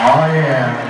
Oh, yeah.